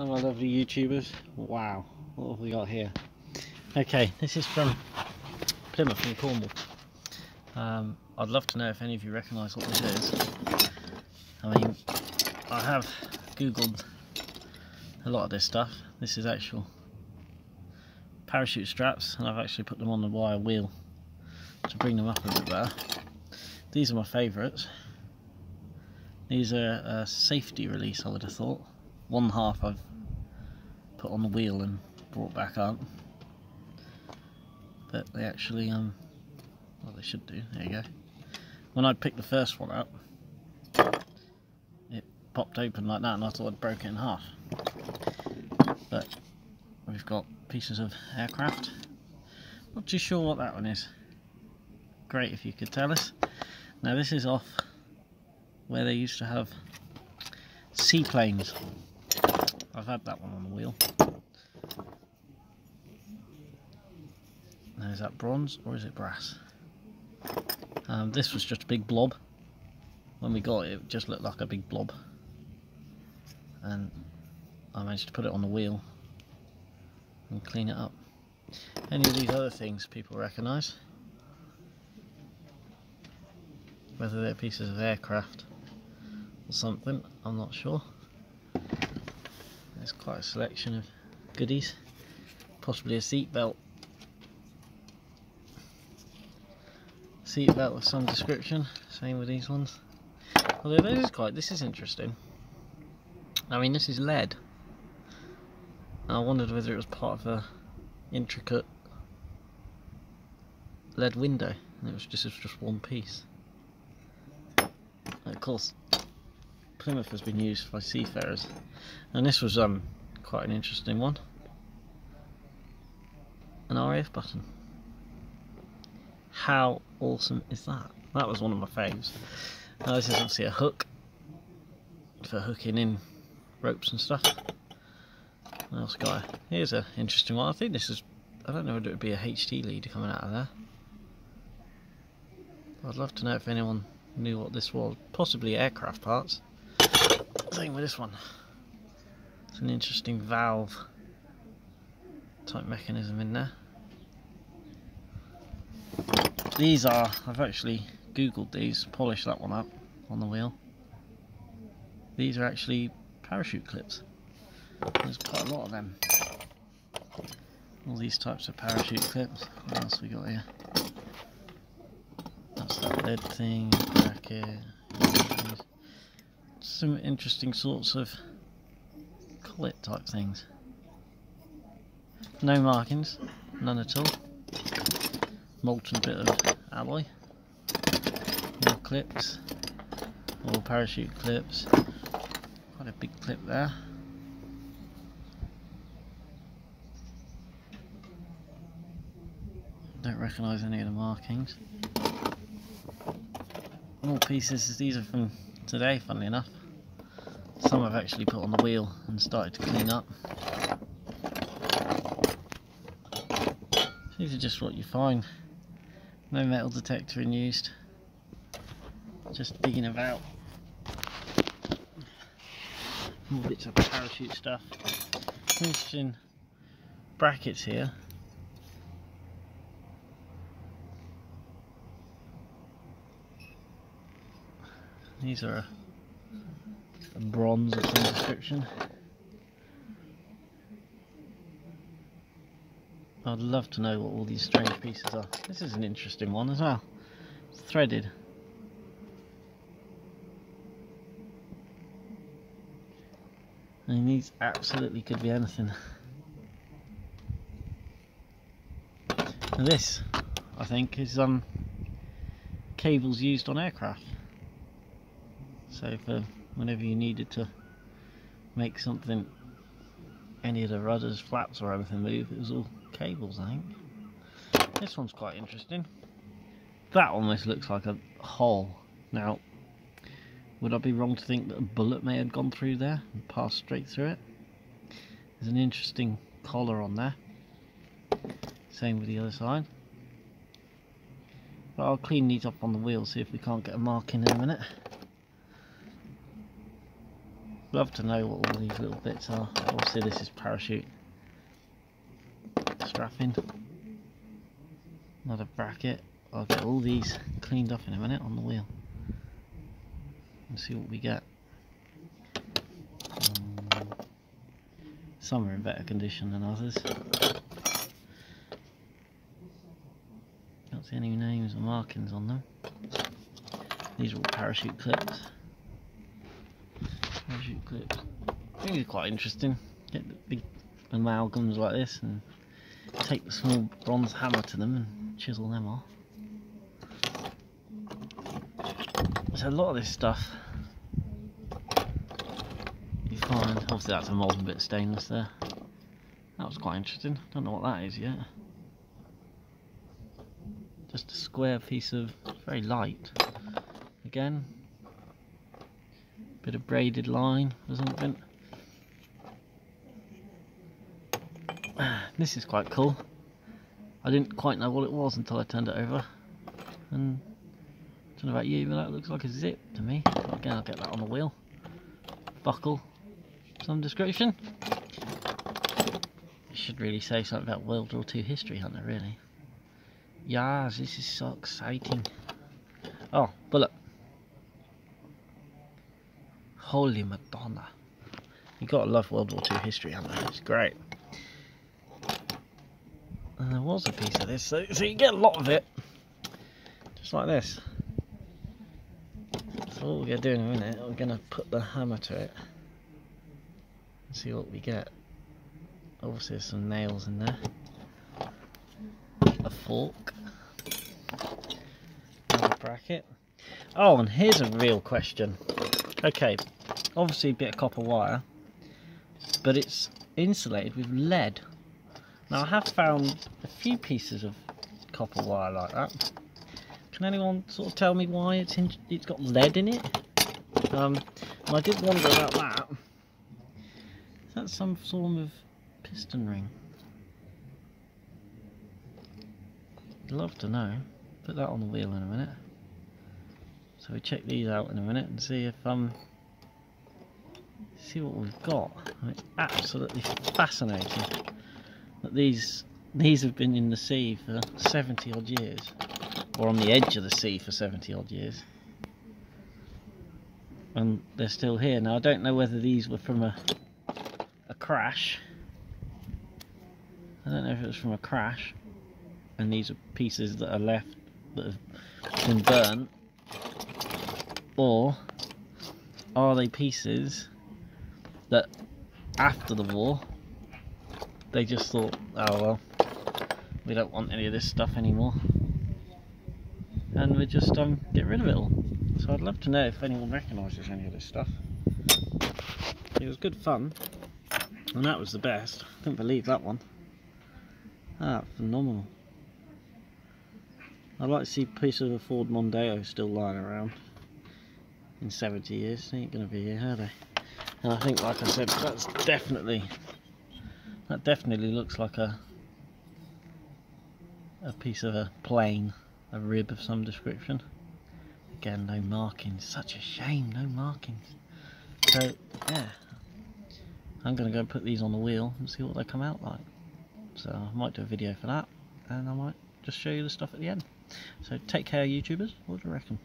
My lovely YouTubers. Wow, what have we got here? Okay, this is from Plymouth in Cornwall. Um, I'd love to know if any of you recognise what this is. I mean, I have googled a lot of this stuff. This is actual parachute straps and I've actually put them on the wire wheel to bring them up a bit better. These are my favourites. These are a safety release I would have thought. One half I've put on the wheel and brought back up. But they actually, um, well they should do, there you go. When I picked the first one up, it popped open like that and I thought I'd broke it in half. But we've got pieces of aircraft. Not too sure what that one is. Great if you could tell us. Now this is off where they used to have seaplanes. I've had that one on the wheel. Now is that bronze or is it brass? Um, this was just a big blob. When we got it, it just looked like a big blob. And I managed to put it on the wheel and clean it up. Any of these other things people recognise? Whether they're pieces of aircraft or something, I'm not sure. There's quite a selection of goodies. Possibly a seat belt. Seat belt of some description, same with these ones. Although this is quite, this is interesting. I mean this is lead. I wondered whether it was part of a intricate lead window and it was just, it was just one piece. of course Plymouth has been used by seafarers and this was um quite an interesting one. An RAF button. How awesome is that? That was one of my faves. Now this is obviously a hook for hooking in ropes and stuff. What else got? Here's an interesting one. I think this is, I don't know whether it would be a HT lead coming out of there. I'd love to know if anyone knew what this was. Possibly aircraft parts. Same with this one. It's an interesting valve type mechanism in there. These are, I've actually googled these, polished that one up on the wheel. These are actually parachute clips. There's quite a lot of them. All these types of parachute clips. What else we got here? That's that lead thing, bracket. Some interesting sorts of collet type things. No markings, none at all. Molten bit of alloy. More clips. More parachute clips. Quite a big clip there. Don't recognise any of the markings. All pieces, these are from today, funnily enough. Some I've actually put on the wheel and started to clean up. These are just what you find. No metal detector in used. Just digging about. More bits of parachute stuff. Interesting brackets here. These are bronze of some description. I'd love to know what all these strange pieces are. This is an interesting one as well. It's threaded. These absolutely could be anything. And this, I think, is um cables used on aircraft. So for whenever you needed to make something, any of the rudders, flaps or anything move, it was all cables I think. This one's quite interesting. That almost looks like a hole. Now, would I be wrong to think that a bullet may have gone through there and passed straight through it? There's an interesting collar on there. Same with the other side. But I'll clean these up on the wheel, see if we can't get a mark in in a minute. Love to know what all these little bits are. Obviously this is parachute strapping. Another bracket. I'll get all these cleaned up in a minute on the wheel. And see what we get. Some are in better condition than others. Can't see any names or markings on them. These are all parachute clips. Clips. I think it's quite interesting. Get the big amalgams like this and take the small bronze hammer to them and chisel them off. There's a lot of this stuff you find. Obviously that's a molten bit stainless there. That was quite interesting. Don't know what that is yet. Just a square piece of very light. Again, bit of braided line or something. This is quite cool. I didn't quite know what it was until I turned it over. And I don't know about you, but that looks like a zip to me. Again, I'll get that on the wheel. Buckle, some description. Should really say something about World War II history, Hunter, really. Yes, this is so exciting. Oh, bullet. Holy Madonna. You gotta love World War II history, Hunter. It's great. And there was a piece of this so, so you get a lot of it. Just like this. So what we're to do in a minute. We're to put the hammer to it. And see what we get. Obviously there's some nails in there. A fork. Another bracket. Oh and here's a real question. Okay obviously a bit of copper wire but it's insulated with lead now I have found a few pieces of copper wire like that. Can anyone sort of tell me why it's in, it's got lead in it? Um, I did wonder about that. Is that some form of piston ring? I'd love to know. Put that on the wheel in a minute. So we check these out in a minute and see if um see what we've got. It's absolutely fascinating that these these have been in the sea for 70 odd years or on the edge of the sea for 70 odd years. And they're still here. Now I don't know whether these were from a a crash. I don't know if it was from a crash and these are pieces that are left that have been burnt or are they pieces that after the war they just thought, oh well, we don't want any of this stuff anymore. And we just um, get rid of it all. So I'd love to know if anyone recognises any of this stuff. It was good fun. And that was the best. I couldn't believe that one. Ah, phenomenal. I'd like to see a piece of a Ford Mondeo still lying around in 70 years. They ain't going to be here, are they? And I think, like I said, that's definitely that definitely looks like a a piece of a plane, a rib of some description. Again, no markings. Such a shame, no markings. So, yeah. I'm to go put these on the wheel and see what they come out like. So I might do a video for that, and I might just show you the stuff at the end. So take care, YouTubers. What do you reckon?